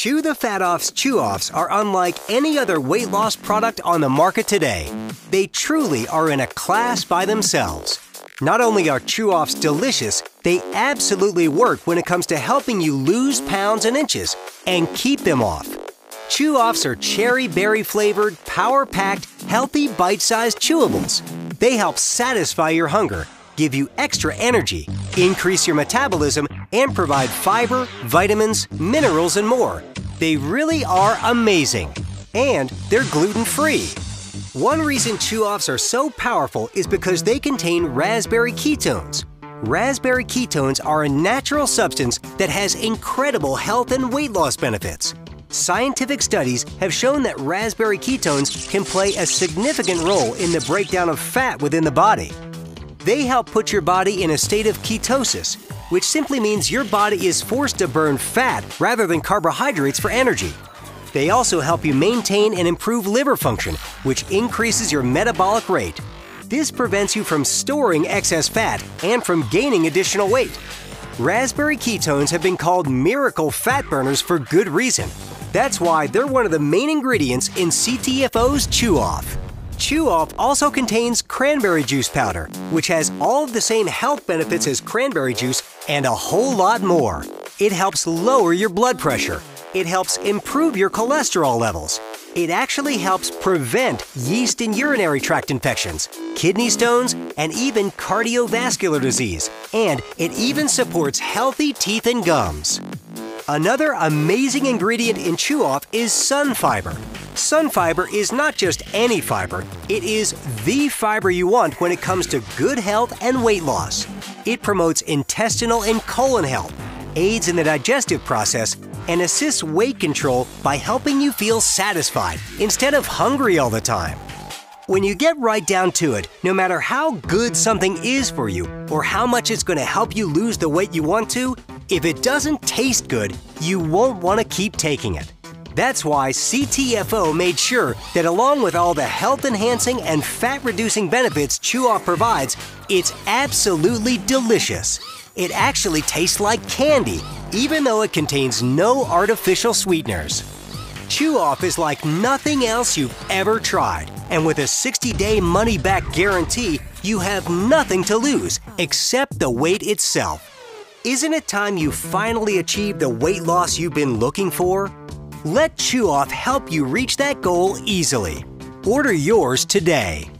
Chew the Fat Offs Chew Offs are unlike any other weight loss product on the market today. They truly are in a class by themselves. Not only are Chew Offs delicious, they absolutely work when it comes to helping you lose pounds and inches and keep them off. Chew Offs are cherry berry flavored, power packed, healthy bite sized chewables. They help satisfy your hunger, give you extra energy, increase your metabolism, and provide fiber, vitamins, minerals, and more. They really are amazing. And they're gluten free. One reason chew offs are so powerful is because they contain raspberry ketones. Raspberry ketones are a natural substance that has incredible health and weight loss benefits. Scientific studies have shown that raspberry ketones can play a significant role in the breakdown of fat within the body. They help put your body in a state of ketosis, which simply means your body is forced to burn fat rather than carbohydrates for energy. They also help you maintain and improve liver function, which increases your metabolic rate. This prevents you from storing excess fat and from gaining additional weight. Raspberry ketones have been called miracle fat burners for good reason. That's why they're one of the main ingredients in CTFO's Chew Off. Chew Off also contains cranberry juice powder, which has all of the same health benefits as cranberry juice and a whole lot more. It helps lower your blood pressure. It helps improve your cholesterol levels. It actually helps prevent yeast and urinary tract infections, kidney stones, and even cardiovascular disease. And it even supports healthy teeth and gums. Another amazing ingredient in Chew Off is sun fiber. Sun fiber is not just any fiber, it is the fiber you want when it comes to good health and weight loss. It promotes intestinal and colon health, aids in the digestive process, and assists weight control by helping you feel satisfied instead of hungry all the time. When you get right down to it, no matter how good something is for you or how much it's going to help you lose the weight you want to, if it doesn't taste good, you won't want to keep taking it. That's why CTFO made sure that along with all the health enhancing and fat reducing benefits Chew Off provides, it's absolutely delicious. It actually tastes like candy, even though it contains no artificial sweeteners. Chew Off is like nothing else you've ever tried, and with a 60 day money back guarantee, you have nothing to lose except the weight itself. Isn't it time you finally achieved the weight loss you've been looking for? Let Chew Off help you reach that goal easily. Order yours today.